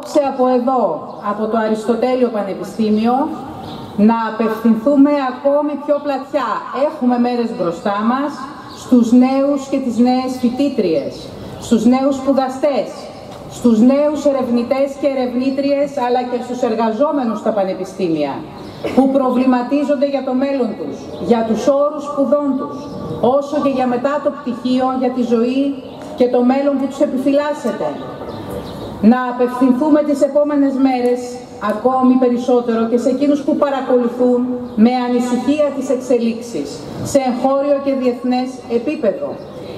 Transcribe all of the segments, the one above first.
απόψε από εδώ, από το Αριστοτέλειο Πανεπιστήμιο, να απευθυνθούμε ακόμη πιο πλατιά. Έχουμε μέρες μπροστά μας στους νέους και τις νέες φοιτήτριες, στους νέους σπουδαστές, στους νέους ερευνητές και ερευνήτριες, αλλά και στους εργαζόμενους στα πανεπιστήμια, που προβληματίζονται για το μέλλον τους, για τους όρους σπουδών τους, όσο και για μετά το πτυχίο, για τη ζωή και το μέλλον που τους επιφυλάσσεται. Να απευθυνθούμε τις επόμενες μέρες ακόμη περισσότερο και σε εκείνους που παρακολουθούν με ανησυχία τις εξελίξεις σε εγχώριο και διεθνές επίπεδο.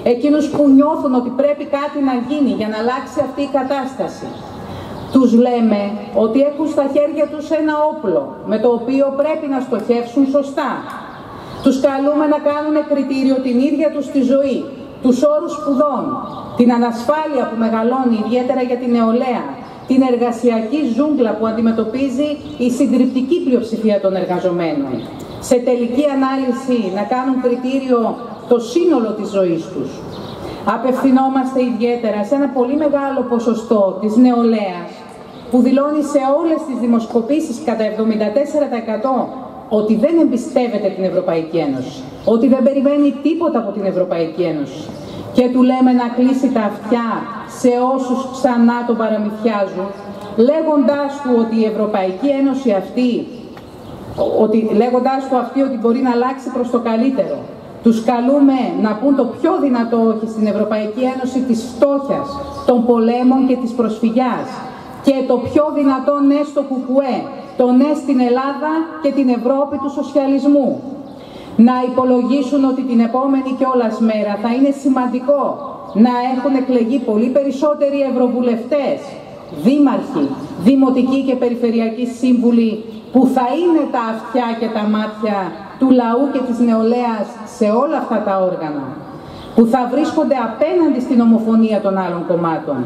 Εκείνους που νιώθουν ότι πρέπει κάτι να γίνει για να αλλάξει αυτή η κατάσταση. Τους λέμε ότι έχουν στα χέρια τους ένα όπλο με το οποίο πρέπει να στοχεύσουν σωστά. Τους καλούμε να κάνουν κριτήριο την ίδια τους τη ζωή, τους όρους σπουδών, την ανασφάλεια που μεγαλώνει ιδιαίτερα για την νεολαία, την εργασιακή ζούγκλα που αντιμετωπίζει η συντριπτική πλειοψηφία των εργαζομένων. Σε τελική ανάλυση να κάνουν κριτήριο το σύνολο της ζωής τους. Απευθυνόμαστε ιδιαίτερα σε ένα πολύ μεγάλο ποσοστό της νεολαίας που δηλώνει σε όλες τις δημοσκοπήσεις κατά 74% ότι δεν εμπιστεύεται την Ευρωπαϊκή Ένωση, ότι δεν περιμένει τίποτα από την Ευρωπαϊκή Ένωση και του λέμε να κλείσει τα αυτιά σε όσους ξανά τον παραμυθιάζουν, λέγοντάς του ότι η Ευρωπαϊκή Ένωση αυτή, ότι, λέγοντάς του αυτή ότι μπορεί να αλλάξει προς το καλύτερο. Τους καλούμε να πούν το πιο δυνατό όχι στην Ευρωπαϊκή Ένωση της φτώχειας, των πολέμων και της προσφυγιάς και το πιο δυνατό ναι στο κουκουέ, το ναι στην Ελλάδα και την Ευρώπη του σοσιαλισμού. Να υπολογίσουν ότι την επόμενη κιόλας μέρα θα είναι σημαντικό να έχουν εκλεγεί πολύ περισσότεροι ευρωβουλευτές, δήμαρχοι, δημοτικοί και περιφερειακοί σύμβουλοι που θα είναι τα αυτιά και τα μάτια του λαού και της νεολαίας σε όλα αυτά τα όργανα, που θα βρίσκονται απέναντι στην ομοφωνία των άλλων κομμάτων,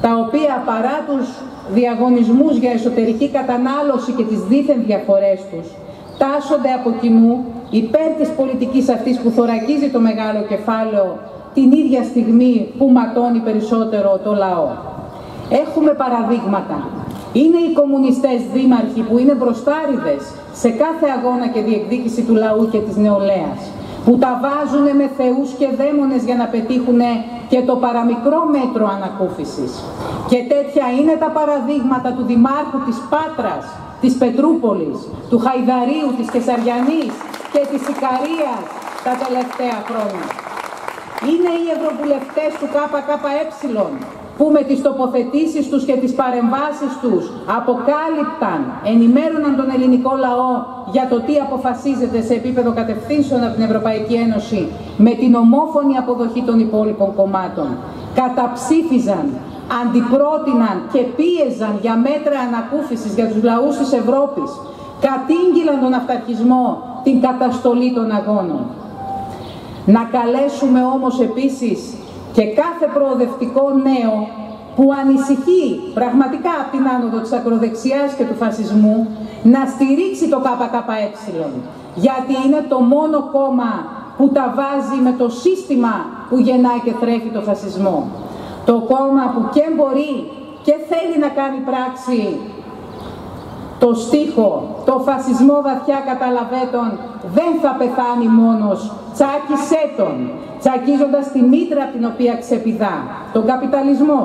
τα οποία παρά τους διαγωνισμούς για εσωτερική κατανάλωση και τις δίθεν διαφορές τους, τάσσονται από κοινού υπέρ της πολιτικής αυτής που θωρακίζει το μεγάλο κεφάλαιο την ίδια στιγμή που ματώνει περισσότερο το λαό. Έχουμε παραδείγματα. Είναι οι κομμουνιστές δήμαρχοι που είναι μπροστάριδες σε κάθε αγώνα και διεκδίκηση του λαού και της νεολαίας που τα βάζουν με θεούς και δαίμονες για να πετύχουν και το παραμικρό μέτρο ανακούφισης. Και τέτοια είναι τα παραδείγματα του Δημάρχου της Πάτρας, της Πετρούπολης, του Χαϊδαρίου, της Κεσαριανής και της Ικαρίας τα τελευταία χρόνια. Είναι οι ευρωβουλευτές του ΚΚΕ που με τις τοποθετήσεις τους και τις παρεμβάσεις τους αποκάλυπταν, ενημέρωναν τον ελληνικό λαό για το τι αποφασίζεται σε επίπεδο κατευθύνσεων από την Ευρωπαϊκή Ένωση με την ομόφωνη αποδοχή των υπόλοιπων κομμάτων. Καταψήφιζαν, αντιπρότειναν και πίεζαν για μέτρα ανακούφισης για τους λαούς της Ευρώπης. Κατήγγυλαν τον αυταρχισμό, την καταστολή των αγώνων. Να καλέσουμε όμως επίσης και κάθε προοδευτικό νέο που ανησυχεί πραγματικά από την άνοδο της ακροδεξιάς και του φασισμού να στηρίξει το ΚΚΕ γιατί είναι το μόνο κόμμα που τα βάζει με το σύστημα που γεννάει και θρέφει το φασισμό. Το κόμμα που και μπορεί και θέλει να κάνει πράξη το στίχο, το φασισμό βαθιά καταλαβέτων δεν θα πεθάνει μόνος, τσάκισέ τον, τσακίζοντας τη μήτρα από την οποία ξεπηδά, τον καπιταλισμό.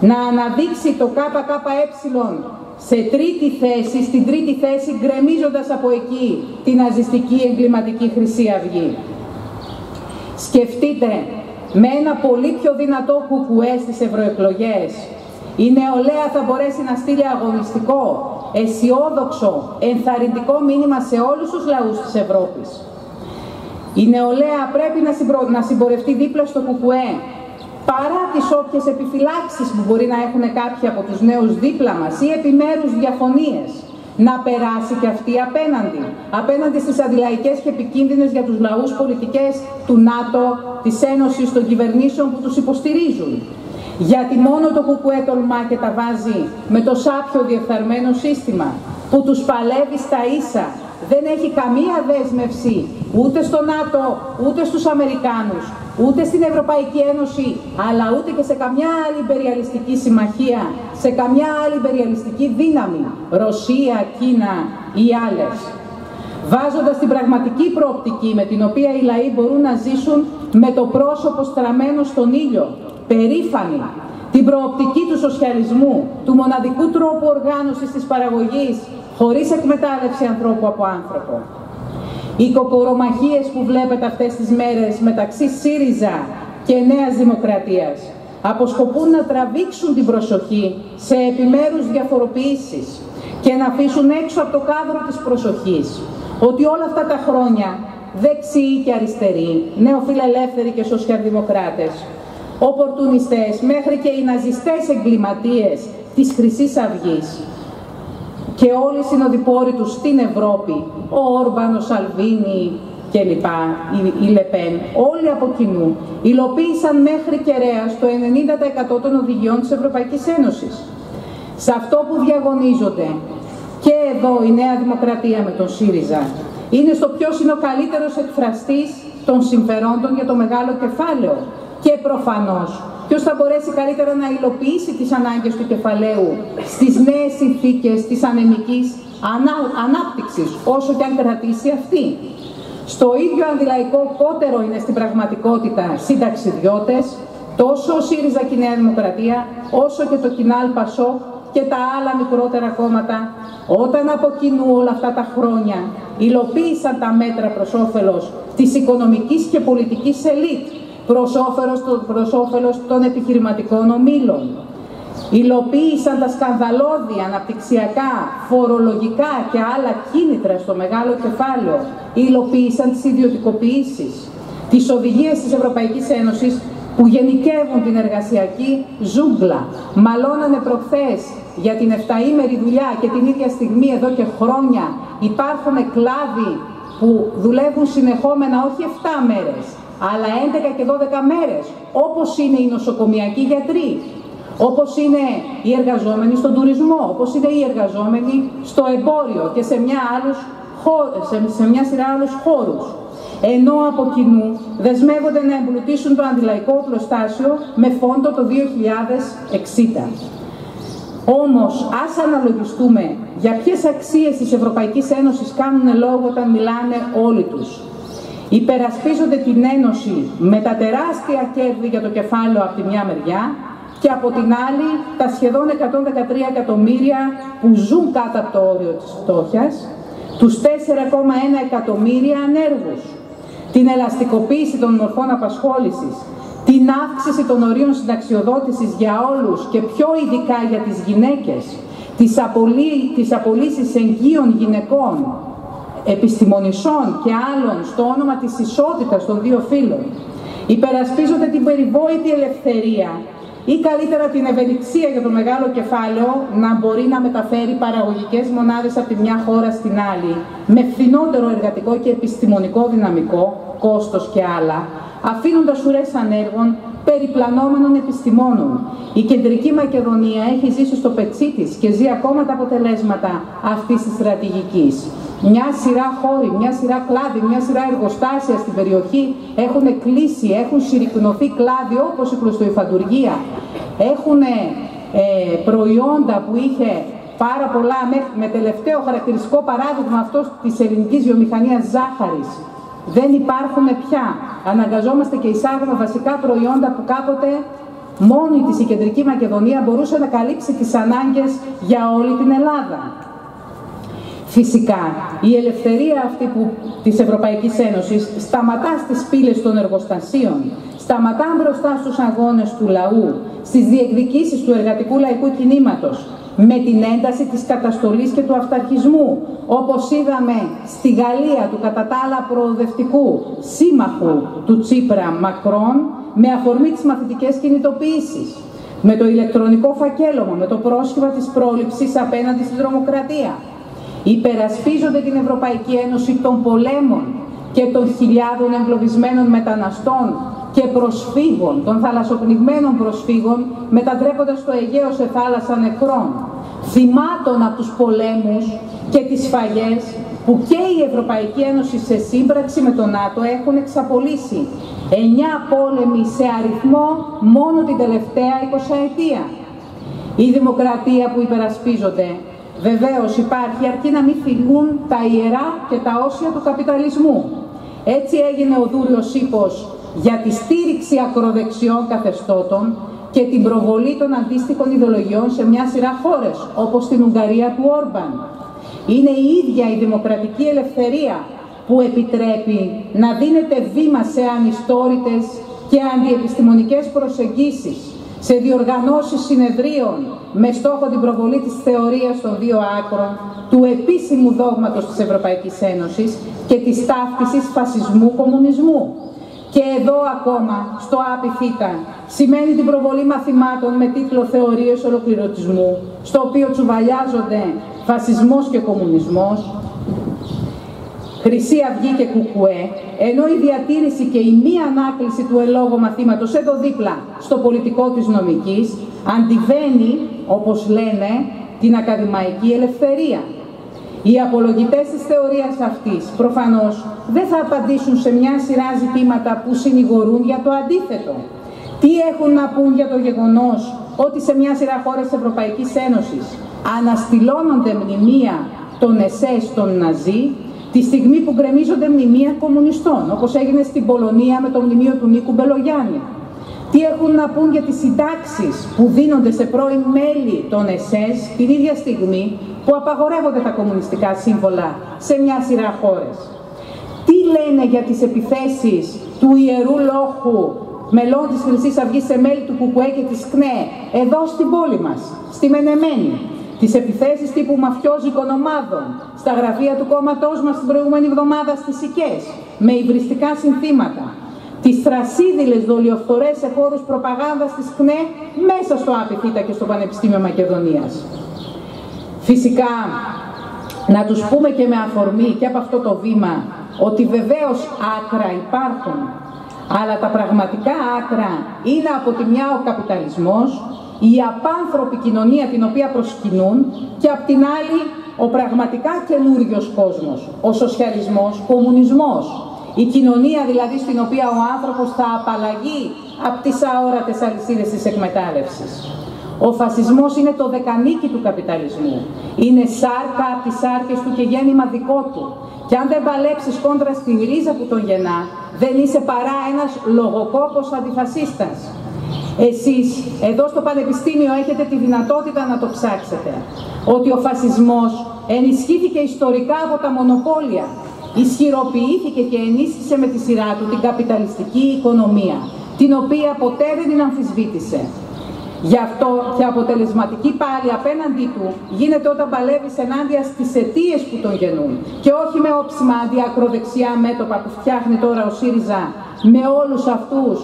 Να αναδείξει το ΚΚΕ σε τρίτη θέση, στην τρίτη θέση γκρεμίζοντας από εκεί την ναζιστική εγκληματική Χρυσή Αυγή. Σκεφτείτε με ένα πολύ πιο δυνατό κουκουέ στις ευρωεκλογές η νεολαία θα μπορέσει να στείλει αγωνιστικό, αισιόδοξο, ενθαρρυντικό μήνυμα σε όλους τους λαούς της Ευρώπης. Η νεολαία πρέπει να, συμπρο... να συμπορευτεί δίπλα στο κουκουέ, παρά τις όποιες επιφυλάξεις που μπορεί να έχουν κάποιοι από τους νέους δίπλα μας ή επιμέρους διαφωνίες, να περάσει και αυτή απέναντι, απέναντι στις αντιλαϊκές και επικίνδυνες για τους λαούς πολιτικές του ΝΑΤΟ, της Ένωσης των κυβερνήσεων που τους υποστηρίζουν. Γιατί μόνο το κουκουέ τολμά και τα βάζει με το σάπιο διεφθαρμένο σύστημα που τους παλεύει στα ίσα. Δεν έχει καμία δέσμευση ούτε στο ΝΑΤΟ, ούτε στους Αμερικάνους, ούτε στην Ευρωπαϊκή Ένωση, αλλά ούτε και σε καμιά άλλη υπεριαλιστική συμμαχία, σε καμιά άλλη υπεριαλιστική δύναμη, Ρωσία, Κίνα ή άλλες. Βάζοντας την πραγματική προοπτική με την οποία οι λαοί μπορούν να ζήσουν με το πρόσωπο στραμμένο στον ήλιο, περήφανοι, την προοπτική του σοσιαλισμού, του μοναδικού τρόπου οργάνωσης της παραγωγής, χωρίς εκμετάλλευση ανθρώπου από άνθρωπο. Οι κοκορομαχίες που βλέπετε αυτές τις μέρες μεταξύ ΣΥΡΙΖΑ και Νέας Δημοκρατίας αποσκοπούν να τραβήξουν την προσοχή σε επιμέρους διαφοροποιήσεις και να αφήσουν έξω από το κάδρο της προσοχής ότι όλα αυτά τα χρόνια δεξιοί και αριστεροί, νεοφιλελεύθεροι και σοσιαλδημοκράτες, οπορτουνιστές μέχρι και οι ναζιστές εγκληματίες της χρυσής Αυγής και όλοι οι συνοδοιπόροι τους στην Ευρώπη, ο Όρμπαν, ο Σαλβίνη κλπ, η, η Λεπέν, όλοι από κοινού, υλοποίησαν μέχρι κεραία στο 90% των οδηγιών της Ευρωπαϊκής Ένωσης. Σε αυτό που διαγωνίζονται και εδώ η Νέα Δημοκρατία με τον ΣΥΡΙΖΑ είναι στο ποιος είναι ο καλύτερος εκφραστής των συμφερόντων για το μεγάλο κεφάλαιο και προφανώς ποιος θα μπορέσει καλύτερα να υλοποιήσει τις ανάγκες του κεφαλαίου στις νέες συνθήκες της ανεμικής ανά, ανάπτυξης, όσο και αν κρατήσει αυτή; Στο ίδιο αντιλαϊκό κότερο είναι στην πραγματικότητα συνταξιδιώτες, τόσο ο ΣΥΡΙΖΑ και η Νέα Δημοκρατία, όσο και το Κινάλ Πασό και τα άλλα μικρότερα κόμματα, όταν από κοινού όλα αυτά τα χρόνια υλοποίησαν τα μέτρα προς όφελος της οικονομικής και πολιτικής ελίτ, προς όφελος, προς όφελος των επιχειρηματικών ομίλων. Υλοποίησαν τα σκανδαλώδη αναπτυξιακά, φορολογικά και άλλα κίνητρα στο μεγάλο κεφάλαιο. Υλοποίησαν τις ιδιωτικοποιήσεις, τις οδηγίες της Ευρωπαϊκής Ένωσης που γενικεύουν την εργασιακή ζούγκλα. Μαλώνανε προχθές για την 7ήμερη δουλειά και την ίδια στιγμή εδώ και χρόνια υπάρχουν κλάδοι που δουλεύουν συνεχόμενα όχι 7 μέρες, αλλά 11 και 12 μέρες, όπως είναι οι νοσοκομιακοί γιατροί, όπως είναι οι εργαζόμενοι στον τουρισμό, όπως είναι οι εργαζόμενοι στο εμπόριο και σε μια, άλλους, σε μια σειρά άλλους χώρους. Ενώ από κοινού δεσμεύονται να εμπλουτίσουν το αντιλαϊκό οπλοστάσιο με φόντο το 2060. Όμως, ας αναλογιστούμε για ποιες αξίες της Ευρωπαϊκής Ένωσης κάνουν λόγο όταν μιλάνε όλοι τους υπερασπίζονται την Ένωση με τα τεράστια κέρδη για το κεφάλαιο από τη μια μεριά και από την άλλη τα σχεδόν 113 εκατομμύρια που ζουν κάτω από το όριο της φτώχειας, τους 4,1 εκατομμύρια ανέργους, την ελαστικοποίηση των μορφών απασχόλησης, την αύξηση των ορίων συνταξιοδότησης για όλους και πιο ειδικά για τις γυναίκες, τις, απολύ, τις απολύσεις εγγύων γυναικών, επιστημονισών και άλλων στο όνομα της ισότητας των δύο φύλων υπερασπίζονται την περιβόητη ελευθερία ή καλύτερα την ευελιξία για το μεγάλο κεφάλαιο να μπορεί να μεταφέρει παραγωγικές μονάδες από τη μια χώρα στην άλλη με φθηνότερο εργατικό και επιστημονικό δυναμικό, κόστος και άλλα, αφήνοντας ουρές ανέργων περιπλανόμενων επιστημόνων. Η Κεντρική Μακεδονία έχει ζήσει στο πετσί της και ζει ακόμα τα αποτελέσματα αυτής της στρατηγικής. Μια σειρά χώροι, μια σειρά κλάδοι, μια σειρά εργοστάσια στην περιοχή έχουν κλείσει, έχουν συρρυκνωθεί κλάδοι όπως η κλωστοϊφαντουργία, έχουν ε, προϊόντα που είχε πάρα πολλά, με, τελευταίο χαρακτηριστικό παράδειγμα αυτός της ελληνικής βιομηχανίας ζάχαρης, δεν υπάρχουν πια. Αναγκαζόμαστε και εισάγουμε βασικά προϊόντα που κάποτε μόνη της η Κεντρική Μακεδονία μπορούσε να καλύψει τις ανάγκες για όλη την Ελλάδα. Φυσικά, η ελευθερία αυτή που, της Ευρωπαϊκής Ένωσης σταματά στις πύλες των εργοστασίων, σταματά μπροστά στους αγώνες του λαού, στις διεκδικήσεις του εργατικού λαϊκού κινήματος, με την ένταση της καταστολής και του αυταρχισμού, όπως είδαμε στη Γαλλία του κατά τα άλλα προοδευτικού σύμμαχου του Τσίπρα Μακρόν, με αφορμή τις μαθητικές κινητοποιήσεις, με το ηλεκτρονικό φακέλωμα, με το πρόσχημα της πρόληψης απέναντι στη δρομοκρατία, υπερασπίζονται την Ευρωπαϊκή Ένωση των πολέμων και των χιλιάδων εγκλωβισμένων μεταναστών και προσφύγων, των θαλασσοπνιγμένων προσφύγων, μετατρέποντας το Αιγαίο σε θάλασσα νεκρών, θυμάτων από τους πολέμους και τις φαγές που και η Ευρωπαϊκή Ένωση σε σύμπραξη με τον ΝΑΤΟ έχουν εξαπολύσει. Εννιά πόλεμοι σε αριθμό μόνο την τελευταία 20 ετία. Η δημοκρατία που υπερασπίζονται βεβαίως υπάρχει αρκεί να μην φυγούν τα ιερά και τα όσια του καπιταλισμού. Έτσι έγινε ο Δούριος Ήπος για τη στήριξη ακροδεξιών καθεστώτων και την προβολή των αντίστοιχων ιδεολογιών σε μια σειρά χώρες, όπως στην Ουγγαρία του Όρμπαν. Είναι η ίδια η δημοκρατική ελευθερία που επιτρέπει να δίνεται βήμα σε ανιστόρητες και αντιεπιστημονικές προσεγγίσεις, σε διοργανώσεις συνεδρίων με στόχο την προβολή της θεωρίας των δύο άκρων, του επίσημου δόγματος της Ευρωπαϊκής Ένωσης και της ταύτισης φασισμού-κομμουνισμού. Και εδώ ακόμα, στο ΑΠΙΘΙΤΑ, σημαίνει την προβολή μαθημάτων με τίτλο «Θεωρίες ολοκληρωτισμού», στο οποίο τσουβαλιάζονται φασισμός και κομμουνισμός, Χρυσή Αυγή και Κουκουέ, ενώ η διατήρηση και η μη ανάκληση του ελόγου μαθήματος εδώ δίπλα στο πολιτικό της νομικής αντιβαίνει, όπως λένε, την ακαδημαϊκή ελευθερία. Οι απολογητές της θεωρίας αυτής προφανώς δεν θα απαντήσουν σε μια σειρά ζητήματα που συνηγορούν για το αντίθετο. Τι έχουν να πούν για το γεγονός ότι σε μια σειρά χώρες της Ευρωπαϊκής Ένωσης αναστηλώνονται μνημεία των ΕΣΕ των Ναζί τη στιγμή που γκρεμίζονται μνημεία κομμουνιστών, όπως έγινε στην Πολωνία με το μνημείο του Νίκου Μπελογιάννη. Τι έχουν να πούν για τις συντάξεις που δίνονται σε πρώην μέλη των ΕΣΕΣ την ίδια στιγμή που απαγορεύονται τα κομμουνιστικά σύμβολα σε μια σειρά χώρες; Τι λένε για τις επιθέσεις του Ιερού Λόχου μελών της Χρυσής Αυγής σε μέλη του Κουκουέ και της ΚΝΕ εδώ στην πόλη μας, στη Μενεμένη, τις επιθέσεις τύπου μαφιόζικων ομάδων στα γραφεία του κόμματός μας την προηγούμενη εβδομάδα στις ΣΥΚΕΣ με υβριστικά συνθήματα, τις θρασίδηλες δολιοφθορές σε χώρους προπαγάνδας της ΚΝΕ μέσα στο ΑΠΙΘΙΤΑ και στο Πανεπιστήμιο Μακεδονίας. Φυσικά, να τους πούμε και με αφορμή και από αυτό το βήμα ότι βεβαίως άκρα υπάρχουν, αλλά τα πραγματικά άκρα είναι από τη μια ο καπιταλισμός η απάνθρωπη κοινωνία την οποία προσκυνούν και απ' την άλλη ο πραγματικά καινούριος κόσμος, ο σοσιαλισμός, κομμουνισμός. Η κοινωνία δηλαδή στην οποία ο άνθρωπος θα απαλλαγεί από τις αόρατες αλυσίδες της εκμετάλλευσης. Ο φασισμός είναι το δεκανίκι του καπιταλισμού. Είναι σάρκα από τις σάρκες του και γέννημα δικό του. Και αν δεν παλέψεις κόντρα στη ρίζα που τον γεννά, δεν είσαι παρά ένας λογοκόπος αντιφασίστας. Εσείς εδώ στο Πανεπιστήμιο έχετε τη δυνατότητα να το ψάξετε. Ότι ο φασισμός ενισχύθηκε ιστορικά από τα μονοπόλια. Ισχυροποιήθηκε και ενίσχυσε με τη σειρά του την καπιταλιστική οικονομία, την οποία ποτέ δεν την αμφισβήτησε. Γι' αυτό και αποτελεσματική πάλι απέναντί του γίνεται όταν παλεύεις ενάντια στις αιτίες που τον γεννούν και όχι με όψιμα αντιακροδεξιά μέτωπα που φτιάχνει τώρα ο ΣΥΡΙΖΑ με όλους αυτούς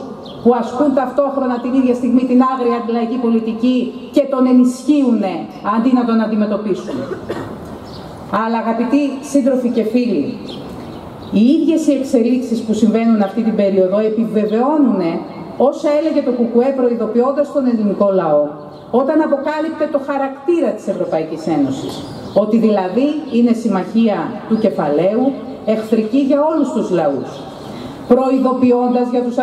που ασκούν ταυτόχρονα την ίδια στιγμή την άγρια αντιλαϊκή πολιτική και τον ενισχύουν αντί να τον αντιμετωπίσουν. Αλλά αγαπητοί σύντροφοι και φίλοι, οι ίδιες οι εξελίξεις που συμβαίνουν αυτή την περίοδο επιβεβαιώνουν όσα έλεγε το Κουκουέ προειδοποιώντας τον ελληνικό λαό όταν αποκάλυπτε το χαρακτήρα της Ευρωπαϊκής Ένωσης. Ότι δηλαδή είναι συμμαχία του κεφαλαίου, εχθρική για όλους τους λαούς προειδοποιώντας για τους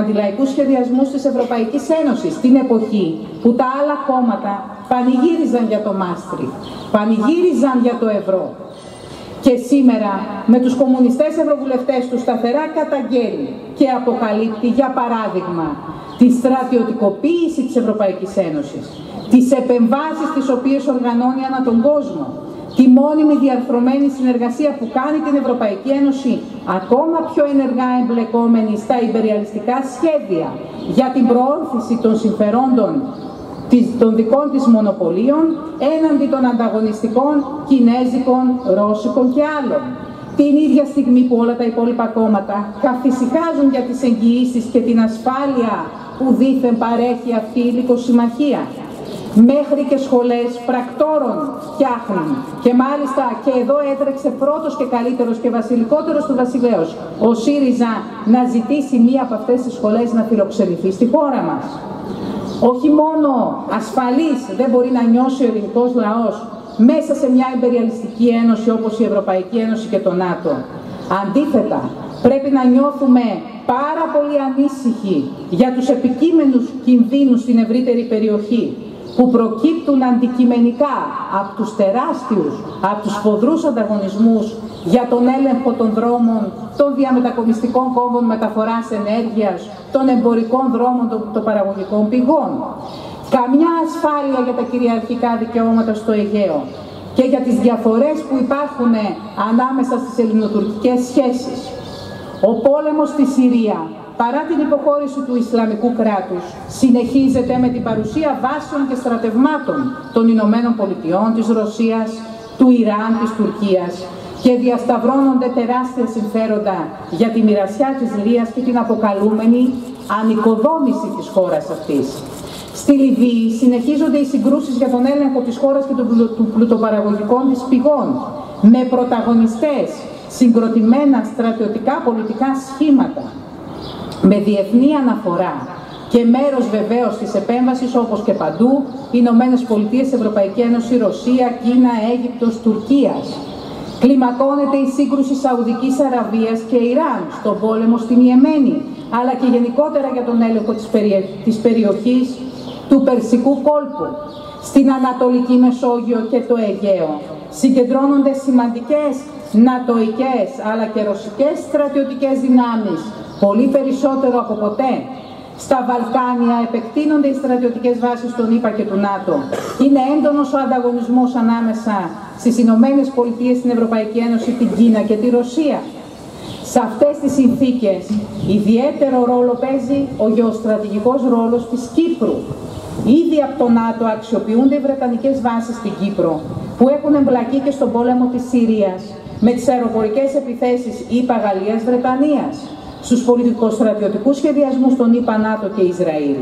αντιλαϊκούς σχεδιασμούς της Ευρωπαϊκής Ένωσης την εποχή που τα άλλα κόμματα πανηγύριζαν για το Μάστρι, πανηγύριζαν για το ευρώ. Και σήμερα με τους κομμουνιστές ευρωβουλευτές τους σταθερά καταγγέλει και αποκαλύπτει για παράδειγμα τη στρατιωτικοποίηση της Ευρωπαϊκής Ένωσης, τις επεμβάσεις τις οποίες οργανώνει ανά τον κόσμο, τη μόνιμη διαρθρωμένη συνεργασία που κάνει την Ευρωπαϊκή Ένωση ακόμα πιο ενεργά εμπλεκόμενη στα υπεριαλιστικά σχέδια για την προώθηση των συμφερόντων των δικών της μονοπωλίων έναντι των ανταγωνιστικών κινέζικων, ρώσικων και άλλων. Την ίδια στιγμή που όλα τα υπόλοιπα κόμματα καθησυχάζουν για τις εγγυήσεις και την ασφάλεια που δήθεν παρέχει αυτή η λικοσυμμαχία μέχρι και σχολές πρακτόρων φτιάχνουν. Και μάλιστα και εδώ έτρεξε πρώτος και καλύτερος και βασιλικότερος του βασιλέως ο ΣΥΡΙΖΑ να ζητήσει μία από αυτές τις σχολές να φιλοξενηθεί στη χώρα μας. Όχι μόνο ασφαλής δεν μπορεί να νιώσει ο ελληνικός λαός μέσα σε μια εμπεριαλιστική ένωση όπως η Ευρωπαϊκή Ένωση και το ΝΑΤΟ. Αντίθετα, πρέπει να νιώθουμε πάρα πολύ ανήσυχοι για τους επικείμενους κινδύνους στην ευρύτερη περιοχή που προκύπτουν αντικειμενικά από τους τεράστιους, από τους φοδρούς ανταγωνισμούς για τον έλεγχο των δρόμων, των διαμετακομιστικών κόμβων μεταφοράς ενέργειας, των εμπορικών δρόμων των, παραγωγικών πηγών. Καμιά ασφάλεια για τα κυριαρχικά δικαιώματα στο Αιγαίο και για τις διαφορές που υπάρχουν ανάμεσα στις ελληνοτουρκικές σχέσεις. Ο πόλεμος στη Συρία παρά την υποχώρηση του Ισλαμικού κράτους, συνεχίζεται με την παρουσία βάσεων και στρατευμάτων των Ηνωμένων Πολιτειών, της Ρωσίας, του Ιράν, της Τουρκίας και διασταυρώνονται τεράστια συμφέροντα για τη μοιρασιά της Λίας και την αποκαλούμενη ανοικοδόμηση της χώρας αυτής. Στη Λιβύη συνεχίζονται οι συγκρούσεις για τον έλεγχο της χώρας και των πλουτοπαραγωγικών της πηγών, με πρωταγωνιστές συγκροτημένα στρατιωτικά πολιτικά σχήματα, με διεθνή αναφορά και μέρος βεβαίως της επέμβασης όπως και παντού, Ηνωμένες Πολιτείες, Ευρωπαϊκή Ένωση, Ρωσία, Κίνα, Αίγυπτος, Τουρκίας. Κλιμακώνεται η σύγκρουση Σαουδικής Αραβίας και Ιράν στον πόλεμο στην Ιεμένη, αλλά και γενικότερα για τον έλεγχο της, της περιοχής του Περσικού κόλπου, στην Ανατολική Μεσόγειο και το Αιγαίο. Συγκεντρώνονται σημαντικές νατοικές αλλά και ρωσικές στρατιωτικές δυνάμεις πολύ περισσότερο από ποτέ. Στα Βαλκάνια επεκτείνονται οι στρατιωτικές βάσεις των ΗΠΑ και του ΝΑΤΟ. Είναι έντονος ο ανταγωνισμός ανάμεσα στις Ηνωμένες Πολιτείες, την Ευρωπαϊκή Ένωση, την Κίνα και τη Ρωσία. Σε αυτές τις συνθήκες ιδιαίτερο ρόλο παίζει ο γεωστρατηγικός ρόλος της Κύπρου. Ήδη από το ΝΑΤΟ αξιοποιούνται οι Βρετανικές βάσεις στην Κύπρο που έχουν εμπλακεί και στον πόλεμο της Συρίας με τις αεροπορικές επιθέσεις ΗΠΑ Γαλλίας Βρετανίας στους πολιτικοστρατιωτικούς σχεδιασμούς των ΗΠΑ, ΝΑΤΟ και Ισραήλ.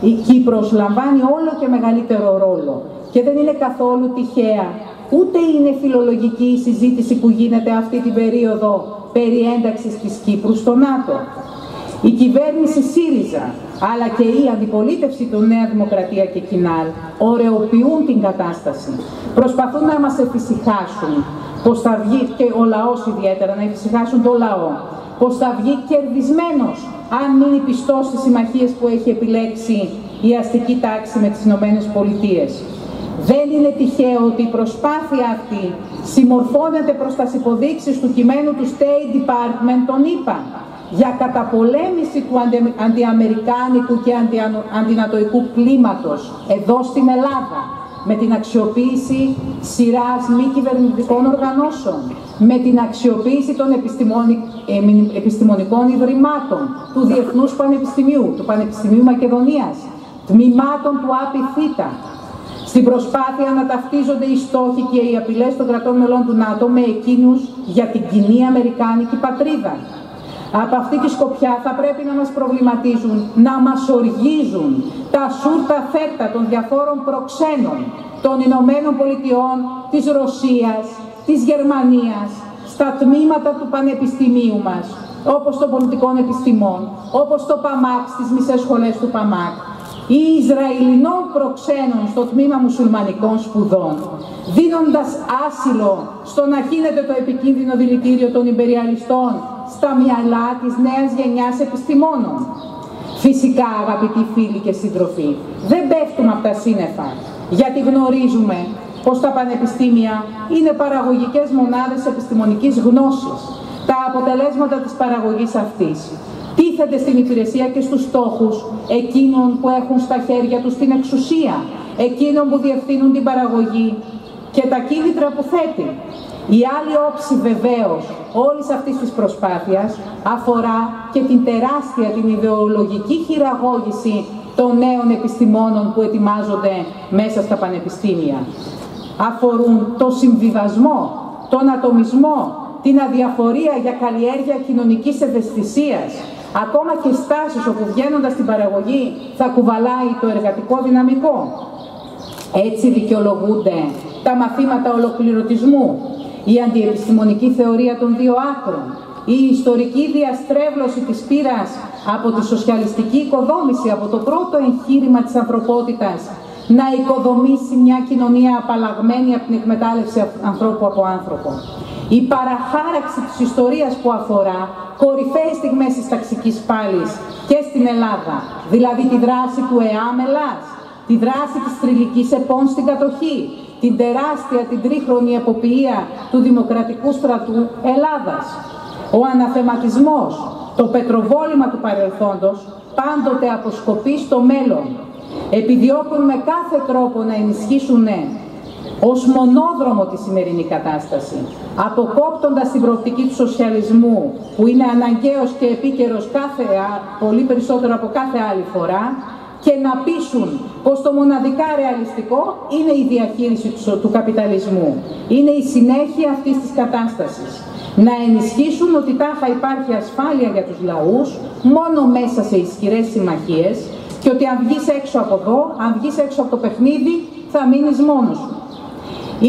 Η Κύπρος λαμβάνει όλο και μεγαλύτερο ρόλο και δεν είναι καθόλου τυχαία, ούτε είναι φιλολογική η συζήτηση που γίνεται αυτή την περίοδο περί ένταξης της Κύπρου στο ΝΑΤΟ. Η κυβέρνηση ΣΥΡΙΖΑ, αλλά και η αντιπολίτευση του Νέα Δημοκρατία και Κινάλ, ωρεοποιούν την κατάσταση. Προσπαθούν να μας εφησυχάσουν, πως θα βγει και ο λαός ιδιαίτερα, να εφησυχάσουν το λαό, πως θα βγει κερδισμένος αν μείνει πιστός στις συμμαχίες που έχει επιλέξει η αστική τάξη με τις Ηνωμένες Πολιτείες. Δεν είναι τυχαίο ότι η προσπάθεια αυτή συμμορφώνεται προς τα υποδείξεις του κειμένου του State Department των ΗΠΑ για καταπολέμηση του αντιαμερικάνικου και αντινατοικού κλίματος εδώ στην Ελλάδα με την αξιοποίηση σειράς μη κυβερνητικών οργανώσεων, με την αξιοποίηση των επιστημονικών ιδρυμάτων του Διεθνούς Πανεπιστημίου, του Πανεπιστημίου Μακεδονίας, τμήματων του ΑΠΙΘΙΤΑ, στην προσπάθεια να ταυτίζονται οι στόχοι και οι απειλές των κρατών μελών του ΝΑΤΟ με εκείνους για την κοινή Αμερικάνικη πατρίδα. Από αυτή τη σκοπιά θα πρέπει να μας προβληματίζουν, να μας οργίζουν τα σούρτα φέρτα των διαφόρων προξένων των Ηνωμένων Πολιτειών, της Ρωσίας, της Γερμανίας, στα τμήματα του Πανεπιστημίου μας, όπως των πολιτικών επιστημών, όπως το ΠΑΜΑΚ, στις μισές σχολές του ΠΑΜΑΚ, ή Ισραηλινών προξένων στο τμήμα μουσουλμανικών σπουδών, δίνοντας άσυλο στο να χύνεται το επικίνδυνο δηλητήριο των υπεριαλιστών στα μυαλά της νέας γενιάς επιστημόνων. Φυσικά, αγαπητοί φίλοι και σύντροφοι, δεν πέφτουμε από τα σύννεφα, γιατί γνωρίζουμε πως τα πανεπιστήμια είναι παραγωγικές μονάδες επιστημονικής γνώσης. Τα αποτελέσματα της παραγωγής αυτής τίθεται στην υπηρεσία και στους στόχους εκείνων που έχουν στα χέρια τους την εξουσία, εκείνων που διευθύνουν την παραγωγή και τα κίνητρα που θέτει. Η άλλη όψη βεβαίως όλης αυτής της προσπάθειας αφορά και την τεράστια, την ιδεολογική χειραγώγηση των νέων επιστημόνων που ετοιμάζονται μέσα στα πανεπιστήμια. Αφορούν το συμβιβασμό, τον ατομισμό, την αδιαφορία για καλλιέργεια κοινωνικής ευαισθησίας, ακόμα και στάσεις όπου βγαίνοντας στην παραγωγή θα κουβαλάει το εργατικό δυναμικό. Έτσι δικαιολογούνται τα μαθήματα ολοκληρωτισμού, η αντιεπιστημονική θεωρία των δύο άκρων, η ιστορική διαστρέβλωση της πείρας από τη σοσιαλιστική οικοδόμηση, από το πρώτο εγχείρημα της ανθρωπότητας να οικοδομήσει μια κοινωνία απαλλαγμένη από την εκμετάλλευση ανθρώπου από άνθρωπο. Η παραχάραξη της ιστορίας που αφορά κορυφαίες στιγμές της ταξικής πάλης και στην Ελλάδα, δηλαδή τη δράση του ΕΑΜΕΛΑΣ, τη δράση της θρηλυκής ΕΠΟΝ στην κατοχή, την τεράστια, την τρίχρονη εποποιία του Δημοκρατικού Στρατού Ελλάδας. Ο αναθεματισμός, το πετροβόλημα του παρελθόντος, πάντοτε αποσκοπεί στο μέλλον. Επιδιώκουν με κάθε τρόπο να ενισχύσουν ναι, ως μονόδρομο τη σημερινή κατάσταση, αποκόπτοντας την προοπτική του σοσιαλισμού, που είναι αναγκαίος και επίκαιρος κάθε, πολύ περισσότερο από κάθε άλλη φορά, και να πείσουν πως το μοναδικά ρεαλιστικό είναι η διαχείριση του καπιταλισμού. Είναι η συνέχεια αυτής της κατάστασης. Να ενισχύσουν ότι τάχα υπάρχει ασφάλεια για τους λαούς μόνο μέσα σε ισχυρές συμμαχίες και ότι αν βγεις έξω από εδώ, αν βγεις έξω από το παιχνίδι, θα μείνεις μόνος σου.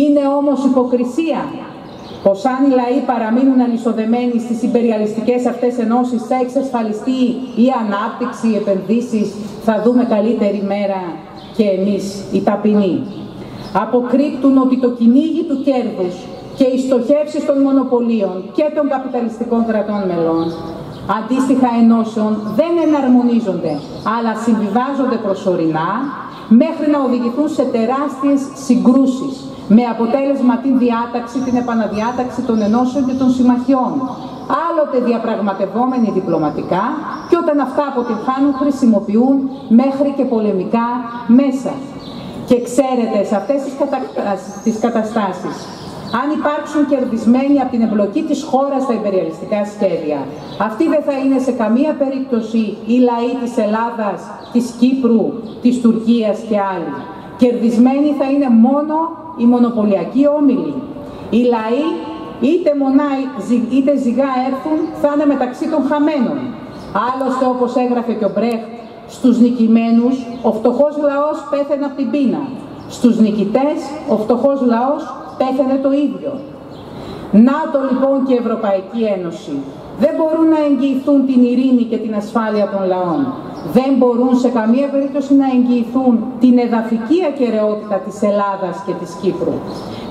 Είναι όμως υποκρισία πως αν οι λαοί παραμείνουν αλυσοδεμένοι στις υπεριαλιστικές αυτές ενώσεις θα εξασφαλιστεί η ανάπτυξη, οι επενδύσεις, θα δούμε καλύτερη μέρα και εμείς οι ταπεινοί. Αποκρύπτουν ότι το κυνήγι του κέρδους και οι στοχεύσεις των μονοπωλίων και των καπιταλιστικών κρατών μελών αντίστοιχα ενώσεων δεν εναρμονίζονται, αλλά συμβιβάζονται προσωρινά μέχρι να οδηγηθούν σε τεράστιες συγκρούσεις με αποτέλεσμα την διάταξη, την επαναδιάταξη των ενώσεων και των συμμαχιών, άλλοτε διαπραγματευόμενοι διπλωματικά και όταν αυτά αποτυγχάνουν χρησιμοποιούν μέχρι και πολεμικά μέσα. Και ξέρετε, σε αυτές τις, κατα... τις καταστάσεις, αν υπάρξουν κερδισμένοι από την εμπλοκή της χώρας στα υπεριαλιστικά σχέδια, αυτή δεν θα είναι σε καμία περίπτωση οι λαοί της Ελλάδας, της Κύπρου, της Τουρκίας και άλλοι. Κερδισμένοι θα είναι μόνο οι μονοπωλιακοί όμιλοι. Οι λαοί είτε μονά είτε ζυγά έρθουν θα είναι μεταξύ των χαμένων. Άλλωστε όπως έγραφε και ο Μπρέχτ, στους νικημένους ο φτωχός λαός πέθαινε από την πείνα. Στους νικητές ο φτωχός λαός πέθαινε το ίδιο. ΝΑΤΟ λοιπόν και η Ευρωπαϊκή Ένωση δεν μπορούν να εγγυηθούν την ειρήνη και την ασφάλεια των λαών. Δεν μπορούν σε καμία περίπτωση να εγγυηθούν την εδαφική ακαιρεότητα της Ελλάδας και της Κύπρου.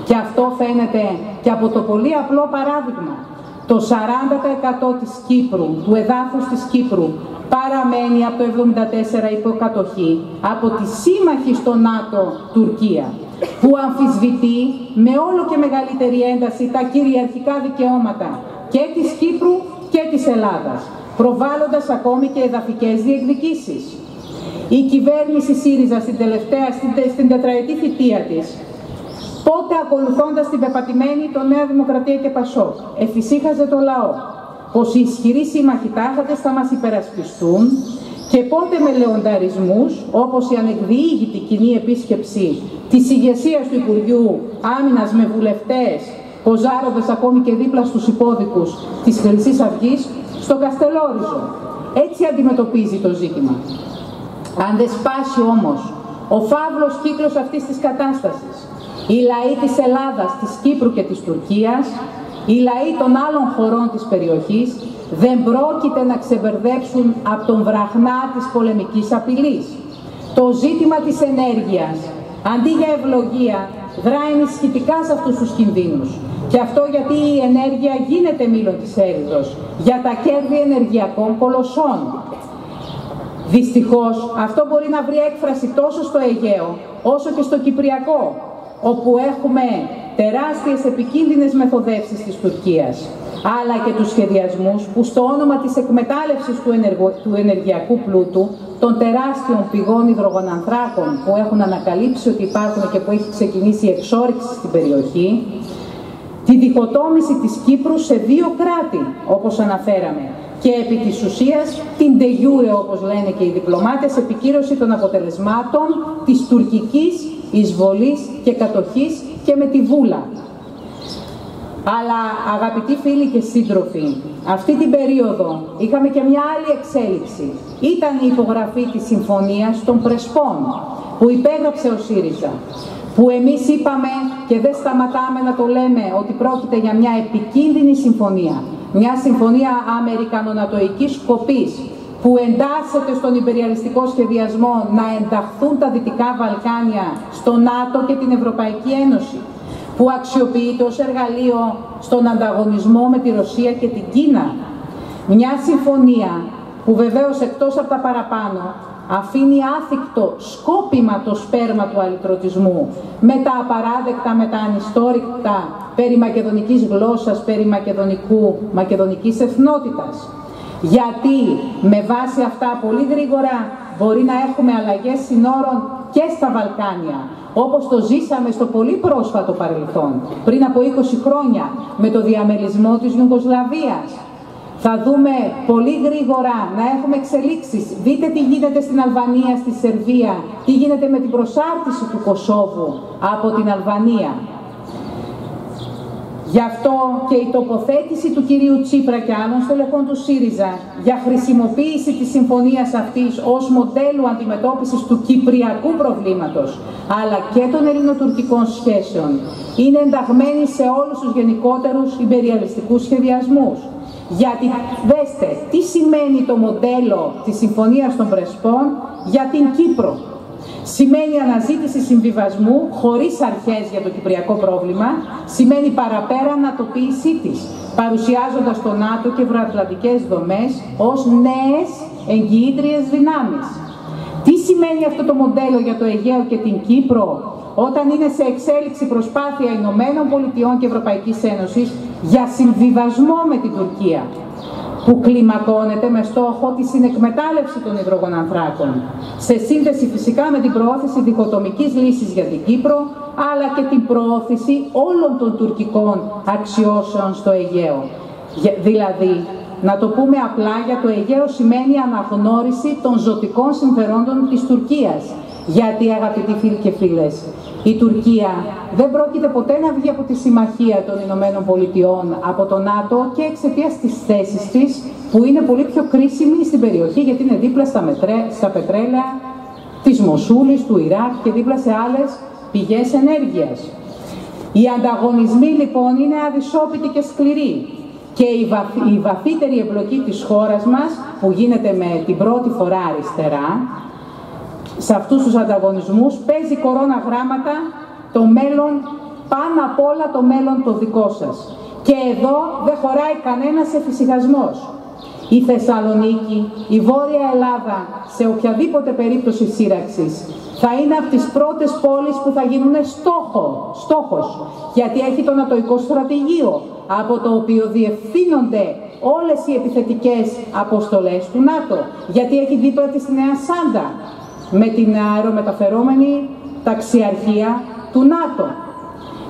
Και αυτό φαίνεται και από το πολύ απλό παράδειγμα. Το 40% της Κύπρου, του εδάφους της Κύπρου, παραμένει από το 1974 υποκατοχή από τη σύμμαχη στο ΝΑΤΟ Τουρκία, που αμφισβητεί με όλο και μεγαλύτερη ένταση τα κυριαρχικά δικαιώματα και της Κύπρου και της Ελλάδας, προβάλλοντας ακόμη και εδαφικές διεκδικήσεις. Η κυβέρνηση ΣΥΡΙΖΑ στην τελευταία, στην, στην τετραετή θητεία της, πότε ακολουθώντας την πεπατημένη το Νέα Δημοκρατία και Πασόκ, εφησύχαζε το λαό, πως οι ισχυροί σύμμαχοι τάχατες θα μας υπερασπιστούν και πότε με λεονταρισμούς, όπως η ανεκδιήγητη κοινή επίσκεψη της ηγεσίας του Υπουργείου Άμυνας με βουλευτές ποζάροντας ακόμη και δίπλα στους υπόδικους της χρυσής αυγής στο Καστελόριζο. Έτσι αντιμετωπίζει το ζήτημα. Αν δεν σπάσει όμως ο φαύλος κύκλος αυτής της κατάστασης, οι λαοί της Ελλάδας, της Κύπρου και της Τουρκίας, οι λαοί των άλλων χωρών της περιοχής δεν πρόκειται να ξεμπερδέψουν από τον βραχνά της πολεμικής απειλής. Το ζήτημα της ενέργειας, αντί για ευλογία, δράει ενισχυτικά σε αυτούς τους κινδύνους. Και αυτό γιατί η ενέργεια γίνεται μήλο της έρηδος για τα κέρδη ενεργειακών κολοσσών. Δυστυχώς αυτό μπορεί να βρει έκφραση τόσο στο Αιγαίο όσο και στο Κυπριακό όπου έχουμε τεράστιες επικίνδυνες μεθοδεύσεις της Τουρκίας αλλά και τους σχεδιασμούς που στο όνομα της εκμετάλλευσης του, του ενεργειακού πλούτου των τεράστιων πηγών υδρογονανθράκων που έχουν ανακαλύψει ότι υπάρχουν και που έχει ξεκινήσει η εξόριξη στην περιοχή τη διχοτόμηση της Κύπρου σε δύο κράτη, όπως αναφέραμε, και επί της ουσίας την de jure, όπως λένε και οι διπλωμάτες, επικύρωση των αποτελεσμάτων της τουρκικής εισβολής και κατοχής και με τη Βούλα. Αλλά αγαπητοί φίλοι και σύντροφοι, αυτή την περίοδο είχαμε και μια άλλη εξέλιξη. Ήταν η υπογραφή της Συμφωνίας των Πρεσπών, που υπέγραψε ο ΣΥΡΙΖΑ που εμείς είπαμε και δεν σταματάμε να το λέμε ότι πρόκειται για μια επικίνδυνη συμφωνία, μια συμφωνία αμερικανονατοικής σκοπής, που εντάσσεται στον υπεριαλιστικό σχεδιασμό να ενταχθούν τα Δυτικά Βαλκάνια στο ΝΑΤΟ και την Ευρωπαϊκή Ένωση, που αξιοποιείται ως εργαλείο στον ανταγωνισμό με τη Ρωσία και την Κίνα. Μια συμφωνία που βεβαίως εκτός από τα παραπάνω αφήνει άθικτο σκόπιμα το σπέρμα του αλυτρωτισμού με τα απαράδεκτα, με τα ανιστόρυκτα περί μακεδονικής γλώσσας, περί μακεδονικού, μακεδονικής εθνότητας. Γιατί με βάση αυτά πολύ γρήγορα μπορεί να έχουμε αλλαγές συνόρων και στα Βαλκάνια, όπως το ζήσαμε στο πολύ πρόσφατο παρελθόν, πριν από 20 χρόνια, με το διαμελισμό της Ιουγκοσλαβίας, θα δούμε πολύ γρήγορα να έχουμε εξελίξεις. Δείτε τι γίνεται στην Αλβανία, στη Σερβία, τι γίνεται με την προσάρτηση του Κωσόβου από την Αλβανία. Γι' αυτό και η τοποθέτηση του κυρίου Τσίπρα και άλλων στελεχών του ΣΥΡΙΖΑ για χρησιμοποίηση της συμφωνίας αυτής ως μοντέλου αντιμετώπισης του κυπριακού προβλήματος αλλά και των ελληνοτουρκικών σχέσεων είναι ενταγμένη σε όλους τους γενικότερους υπεριαλιστικούς σχεδιασμούς. Γιατί δέστε τι σημαίνει το μοντέλο της Συμφωνίας των Πρεσπών για την Κύπρο; Σημαίνει αναζήτηση συμβιβασμού χωρίς αρχές για το κυπριακό πρόβλημα, σημαίνει παραπέρα ανατοποίησή της, παρουσιάζοντας το ΝΑΤΟ και ευρωατλαντικές δομές ως νέες εγγυήτριες δυνάμεις. Τι σημαίνει αυτό το μοντέλο για το Αιγαίο και την Κύπρο, όταν είναι σε εξέλιξη προσπάθεια Ηνωμένων Πολιτειών και Ευρωπαϊκής Ένωσης για συμβιβασμό με την Τουρκία που κλιμακώνεται με στόχο τη συνεκμετάλλευση των υδρογονανθράκων, σε σύνδεση φυσικά με την προώθηση διχοτομικής λύσης για την Κύπρο, αλλά και την προώθηση όλων των τουρκικών αξιώσεων στο Αιγαίο. Δηλαδή, να το πούμε απλά, για το Αιγαίο σημαίνει αναγνώριση των ζωτικών συμφερόντων της Τουρκίας, γιατί αγαπητοί φίλοι και φίλες, η Τουρκία δεν πρόκειται ποτέ να βγει από τη συμμαχία των Ηνωμένων Πολιτειών, από το ΝΑΤΟ και εξαιτίας της θέσης της, που είναι πολύ πιο κρίσιμη στην περιοχή, γιατί είναι δίπλα στα, μετρέ, στα πετρέλαια της Μοσούλης, του Ιράκ και δίπλα σε άλλες πηγές ενέργειας. Οι ανταγωνισμοί λοιπόν είναι αδυσόπιτοι και σκληροί και η, η βαθύτερη εμπλοκή της χώρας μας που γίνεται με την πρώτη φορά αριστερά σε αυτούς τους ανταγωνισμούς παίζει κορώνα γράμματα το μέλλον, πάνω απ' όλα το μέλλον το δικό σας. Και εδώ δεν χωράει κανένας εφησυχασμός. Η Θεσσαλονίκη, η Βόρεια Ελλάδα, σε οποιαδήποτε περίπτωση σύραξης, θα είναι από τις πρώτες πόλεις που θα γίνουν στόχο, στόχος, γιατί έχει το νατοϊκό στρατηγείο, από το οποίο διευθύνονται όλες οι επιθετικές αποστολές του ΝΑΤΟ, γιατί έχει δίπλα της Νέα Σάντα, με την αερομεταφερόμενη ταξιαρχία του ΝΑΤΟ.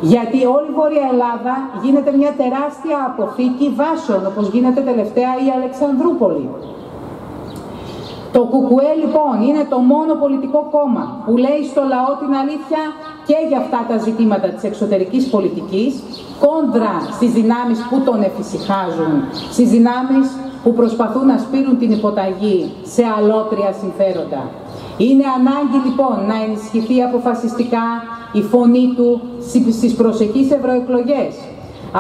Γιατί όλη η Βόρεια Ελλάδα γίνεται μια τεράστια αποθήκη βάσεων, όπως γίνεται τελευταία η Αλεξανδρούπολη. Το ΚΚΕ λοιπόν είναι το μόνο πολιτικό κόμμα που λέει στο λαό την αλήθεια και για αυτά τα ζητήματα της εξωτερικής πολιτικής, κόντρα στις δυνάμεις που τον εφησυχάζουν, στις δυνάμεις που προσπαθούν να σπείρουν την υποταγή σε αλότρια συμφέροντα. Είναι ανάγκη λοιπόν να ενισχυθεί αποφασιστικά η φωνή του στις προσεχείς ευρωεκλογές,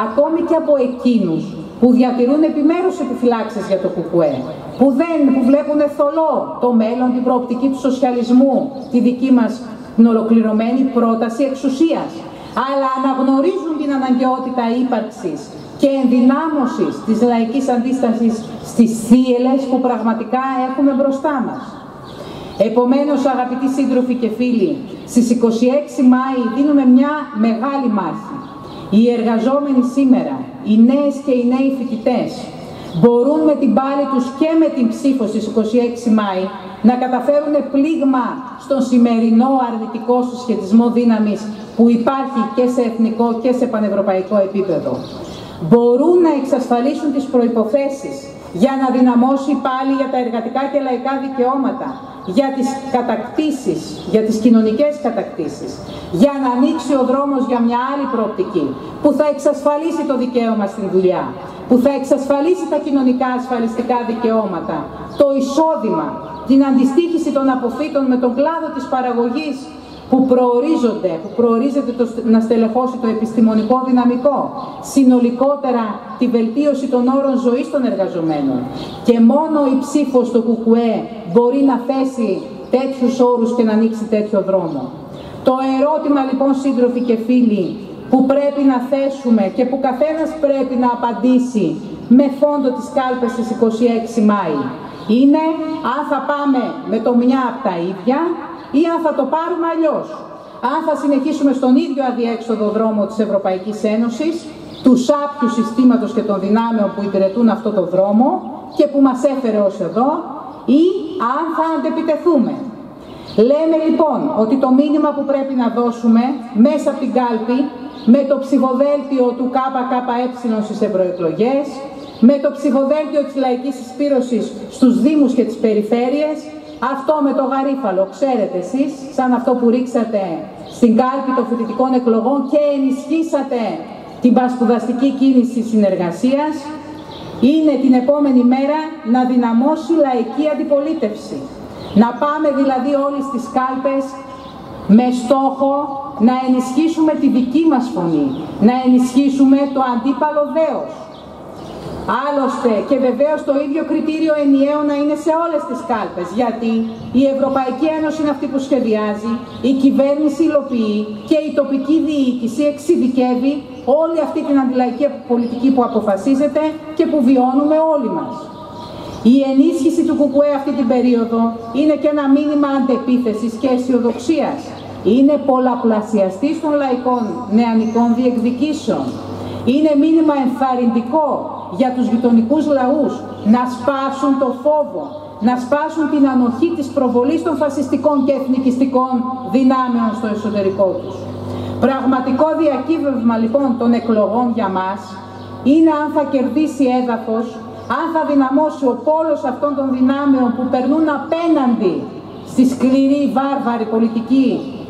ακόμη και από εκείνους που διατηρούν επιμέρους επιφυλάξεις για το ΚΚΕ, που, δεν, που βλέπουν θολό το μέλλον, την προοπτική του σοσιαλισμού, τη δική μας ολοκληρωμένη πρόταση εξουσίας, αλλά αναγνωρίζουν την αναγκαιότητα ύπαρξης και ενδυνάμωσης της λαϊκής αντίστασης στις θύελες που πραγματικά έχουμε μπροστά μας. Επομένως, αγαπητοί σύντροφοι και φίλοι, στις 26 Μάη δίνουμε μια μεγάλη μάχη. Οι εργαζόμενοι σήμερα, οι νέες και οι νέοι φοιτητές, μπορούν με την πάλη τους και με την ψήφο στις 26 Μάη να καταφέρουν πλήγμα στον σημερινό αρνητικό συσχετισμό δύναμης που υπάρχει και σε εθνικό και σε πανευρωπαϊκό επίπεδο. Μπορούν να εξασφαλίσουν τις προϋποθέσεις για να δυναμώσει πάλι για τα εργατικά και λαϊκά δικαιώματα, για τις κατακτήσεις, για τις κοινωνικές κατακτήσεις, για να ανοίξει ο δρόμος για μια άλλη προοπτική, που θα εξασφαλίσει το δικαίωμα στην δουλειά, που θα εξασφαλίσει τα κοινωνικά ασφαλιστικά δικαιώματα, το εισόδημα, την αντιστοίχηση των αποφύτων με τον κλάδο της παραγωγής που προορίζονται, που προορίζεται το, να στελεχώσει το επιστημονικό δυναμικό, συνολικότερα τη βελτίωση των όρων ζωής των εργαζομένων. Και μόνο η ψήφος του ΚΚΕ μπορεί να θέσει τέτοιους όρους και να ανοίξει τέτοιο δρόμο. Το ερώτημα λοιπόν σύντροφοι και φίλοι που πρέπει να θέσουμε και που καθένας πρέπει να απαντήσει με φόντο τις κάλπες στις 26 Μάη είναι αν θα πάμε με το μια από τα ίδια ή αν θα το πάρουμε αλλιώς. Αν θα συνεχίσουμε στον ίδιο αδιέξοδο δρόμο της Ευρωπαϊκής Ένωσης, του σάπιου συστήματος και των δυνάμεων που υπηρετούν αυτό το δρόμο και που μας έφερε ως εδώ, ή αν θα αντεπιτεθούμε. Λέμε λοιπόν ότι το μήνυμα που πρέπει να δώσουμε μέσα από την κάλπη με το ψηφοδέλτιο του ΚΚΕ στις ευρωεκλογές, με το ψηφοδέλτιο της λαϊκής εισπύρωσης στους Δήμους και τις περιφέρειες, αυτό με το γαρίφαλο, ξέρετε εσείς, σαν αυτό που ρίξατε στην κάλπη των φοιτητικών εκλογών και ενισχύσατε την πασπουδαστική κίνηση συνεργασίας, είναι την επόμενη μέρα να δυναμώσει λαϊκή αντιπολίτευση. Να πάμε δηλαδή όλοι στις κάλπες με στόχο να ενισχύσουμε τη δική μας φωνή, να ενισχύσουμε το αντίπαλο δέος. Άλλωστε και βεβαίως το ίδιο κριτήριο ενιαίο να είναι σε όλες τις κάλπες, γιατί η Ευρωπαϊκή Ένωση είναι αυτή που σχεδιάζει, η κυβέρνηση υλοποιεί και η τοπική διοίκηση εξειδικεύει όλη αυτή την αντιλαϊκή πολιτική που αποφασίζεται και που βιώνουμε όλοι μας. Η ενίσχυση του ΚΚΕ αυτή την περίοδο είναι και ένα μήνυμα αντεπίθεσης και αισιοδοξίας. Είναι πολλαπλασιαστής των λαϊκών νεανικών διεκδικήσεων. Είναι μήνυμα ενθαρρυντικό για τους γειτονικούς λαούς να σπάσουν το φόβο, να σπάσουν την ανοχή της προβολής των φασιστικών και εθνικιστικών δυνάμεων στο εσωτερικό τους. Πραγματικό διακύβευμα λοιπόν των εκλογών για μας είναι αν θα κερδίσει έδαφος αν θα δυναμώσει ο πόλος αυτών των δυνάμεων που περνούν απέναντι στη σκληρή βάρβαρη πολιτική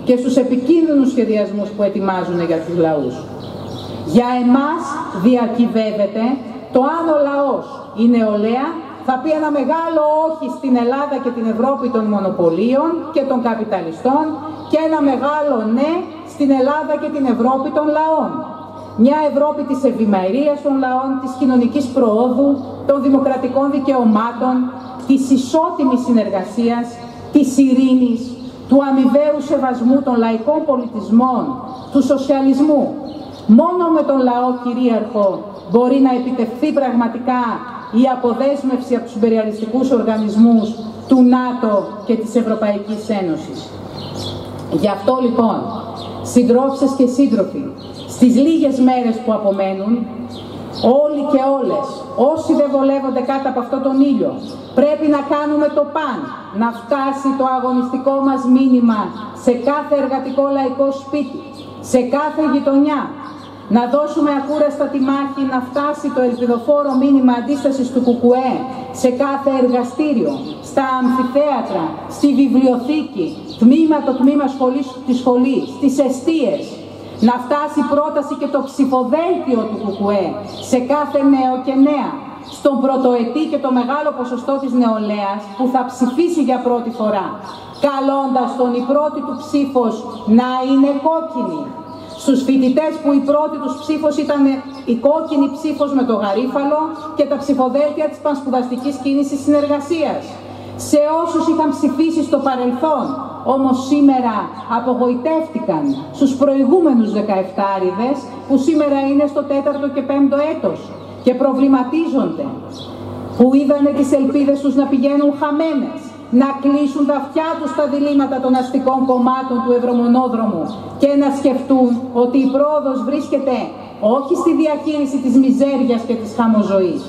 και στους επικίνδυνους σχεδιασμούς που ετοιμάζουν για τους λαούς. Για εμάς διακυβεύεται το αν ο λαός, η νεολαία, θα πει ένα μεγάλο όχι στην Ελλάδα και την Ευρώπη των μονοπωλίων και των καπιταλιστών και ένα μεγάλο ναι στην Ελλάδα και την Ευρώπη των λαών. Μια Ευρώπη της ευημερίας των λαών, της κοινωνικής προόδου, των δημοκρατικών δικαιωμάτων, της ισότιμης συνεργασίας, της ειρήνης, του αμοιβαίου σεβασμού των λαϊκών πολιτισμών, του σοσιαλισμού. Μόνο με τον λαό κυρίαρχο μπορεί να επιτευχθεί πραγματικά η αποδέσμευση από τους υπεριαλιστικούς οργανισμούς του ΝΑΤΟ και της Ευρωπαϊκής Ένωσης. Γι' αυτό λοιπόν, συντρόφισσες και σύντροφοι, στις λίγες μέρες που απομένουν, όλοι και όλες, όσοι δεν βολεύονται κάτω από αυτό τον ήλιο, πρέπει να κάνουμε το παν, να φτάσει το αγωνιστικό μας μήνυμα σε κάθε εργατικό λαϊκό σπίτι, σε κάθε γειτονιά, να δώσουμε ακούραστα τη μάχη να φτάσει το ελπιδοφόρο μήνυμα αντίστασης του ΚΚΕ σε κάθε εργαστήριο, στα αμφιθέατρα, στη βιβλιοθήκη, τμήμα το τμήμα σχολής, της σχολής, στις εστίες, να φτάσει πρόταση και το ψηφοδέλτιο του ΚΚΕ σε κάθε νέο και νέα, στον πρωτοετή και το μεγάλο ποσοστό της νεολαίας που θα ψηφίσει για πρώτη φορά, καλώντας τον η πρώτη του ψήφος να είναι κόκκινη. Στους φοιτητές που η πρώτη τους ψήφος ήταν η κόκκινη ψήφος με το γαρίφαλο και τα ψηφοδέλτια της πανσπουδαστικής κίνησης συνεργασίας. Σε όσους είχαν ψηφίσει στο παρελθόν, όμως σήμερα απογοητεύτηκαν στους προηγούμενους 17 που σήμερα είναι στο τέταρτο και πέμπτο έτος και προβληματίζονται, που είδανε τις ελπίδες τους να πηγαίνουν χαμένες, να κλείσουν τα αυτιά τους στα διλήμματα των αστικών κομμάτων του Ευρωμονόδρομου και να σκεφτούν ότι η πρόοδος βρίσκεται όχι στη διαχείριση της μιζέριας και της χαμοζωής,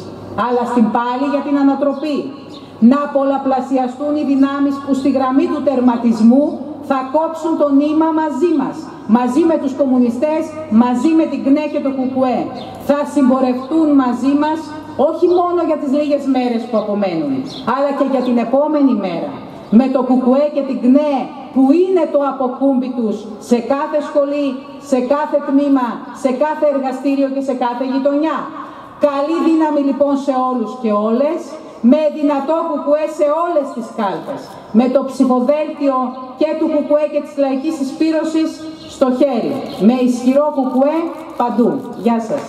αλλά στην πάλη για την ανατροπή, να πολλαπλασιαστούν οι δυνάμεις που στη γραμμή του τερματισμού θα κόψουν το νήμα μαζί μας, μαζί με τους κομμουνιστές, μαζί με την ΚΝΕ και το ΚΚΕ. Θα συμπορευτούν μαζί μας όχι μόνο για τις λίγες μέρες που απομένουν, αλλά και για την επόμενη μέρα. Με το ΚΚΕ και την ΚΝΕ που είναι το αποκούμπι τους σε κάθε σχολή, σε κάθε τμήμα, σε κάθε εργαστήριο και σε κάθε γειτονιά. Καλή δύναμη λοιπόν σε όλους και όλες με δυνατό κουκουέ σε όλες τις κάλπες, με το ψηφοδέλτιο και του κουκουέ και της λαϊκής εισπύρωσης στο χέρι, με ισχυρό κουκουέ παντού. Γεια σας.